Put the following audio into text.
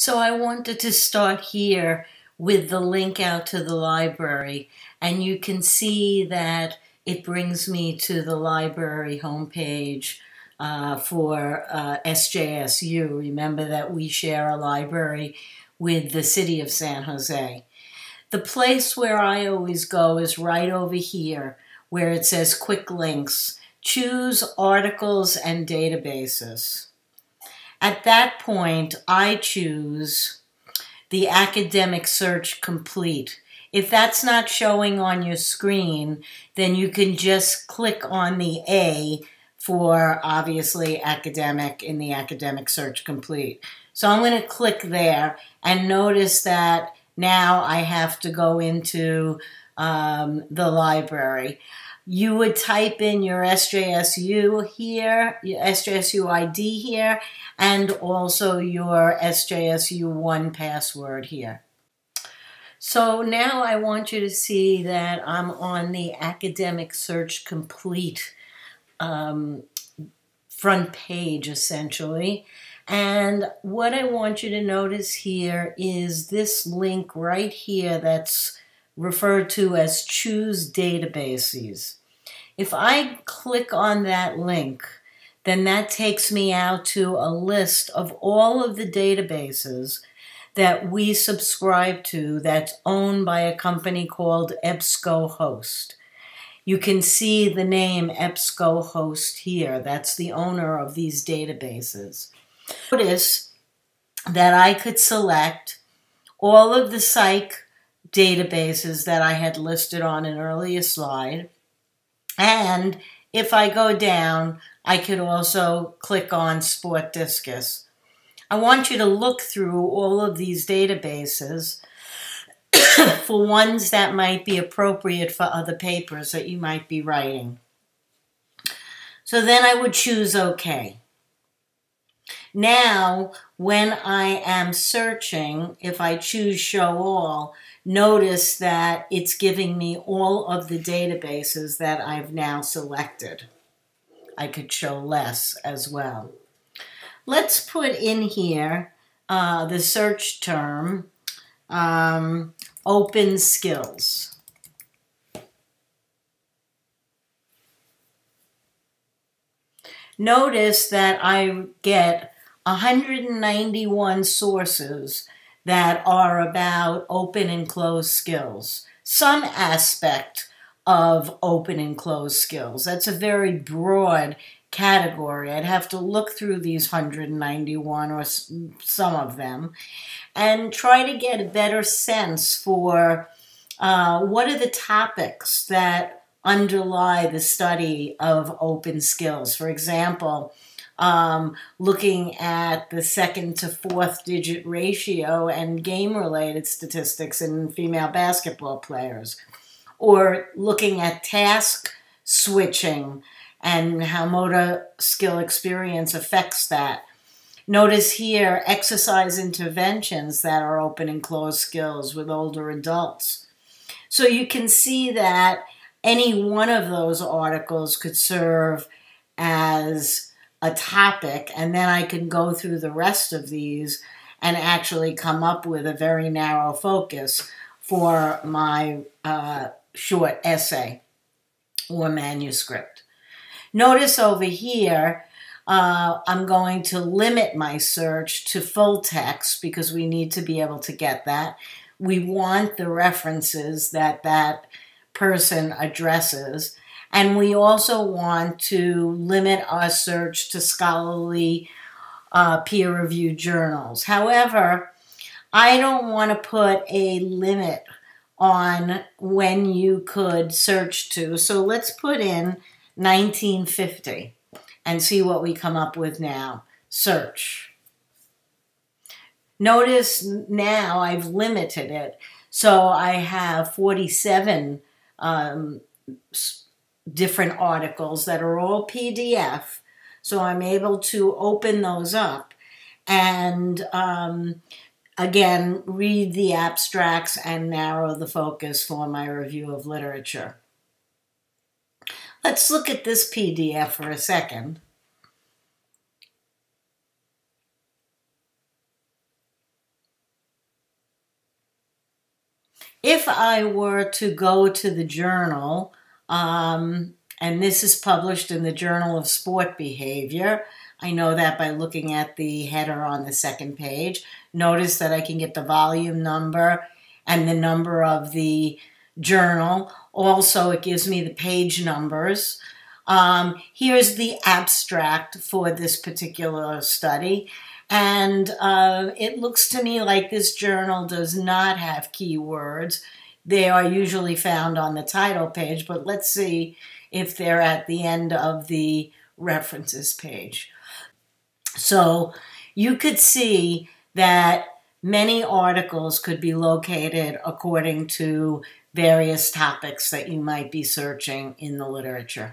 So I wanted to start here with the link out to the library. And you can see that it brings me to the library homepage uh, for uh, SJSU. Remember that we share a library with the city of San Jose. The place where I always go is right over here where it says quick links. Choose articles and databases. At that point, I choose the academic search complete. If that's not showing on your screen, then you can just click on the A for obviously academic in the academic search complete. So I'm going to click there and notice that now I have to go into um, the library you would type in your SJSU here, your SJSU ID here, and also your SJSUOne password here. So now I want you to see that I'm on the Academic Search Complete um, front page, essentially. And what I want you to notice here is this link right here that's referred to as Choose Databases. If I click on that link, then that takes me out to a list of all of the databases that we subscribe to that's owned by a company called EBSCOhost. You can see the name EBSCOhost here. That's the owner of these databases. Notice that I could select all of the psych databases that I had listed on an earlier slide and if I go down, I could also click on SPORTDiscus. I want you to look through all of these databases for ones that might be appropriate for other papers that you might be writing. So then I would choose OK. Now, when I am searching, if I choose Show All, notice that it's giving me all of the databases that I've now selected. I could show less as well. Let's put in here uh, the search term um, open skills. Notice that I get 191 sources that are about open and closed skills. Some aspect of open and closed skills. That's a very broad category. I'd have to look through these 191 or some of them and try to get a better sense for uh, what are the topics that underlie the study of open skills. For example, um, looking at the second to fourth digit ratio and game related statistics in female basketball players, or looking at task switching and how motor skill experience affects that. Notice here exercise interventions that are open and closed skills with older adults. So you can see that any one of those articles could serve as a topic and then I can go through the rest of these and actually come up with a very narrow focus for my uh, short essay or manuscript. Notice over here, uh, I'm going to limit my search to full text because we need to be able to get that. We want the references that that person addresses. And we also want to limit our search to scholarly uh, peer reviewed journals. However, I don't want to put a limit on when you could search to. So let's put in 1950 and see what we come up with now. Search. Notice now I've limited it. So I have 47 um, different articles that are all PDF. So I'm able to open those up and um, again read the abstracts and narrow the focus for my review of literature. Let's look at this PDF for a second. If I were to go to the journal um, and this is published in the Journal of Sport Behavior, I know that by looking at the header on the second page. Notice that I can get the volume number and the number of the journal. Also, it gives me the page numbers. Um, here's the abstract for this particular study. And uh, it looks to me like this journal does not have keywords. They are usually found on the title page, but let's see if they're at the end of the references page. So you could see that many articles could be located according to various topics that you might be searching in the literature.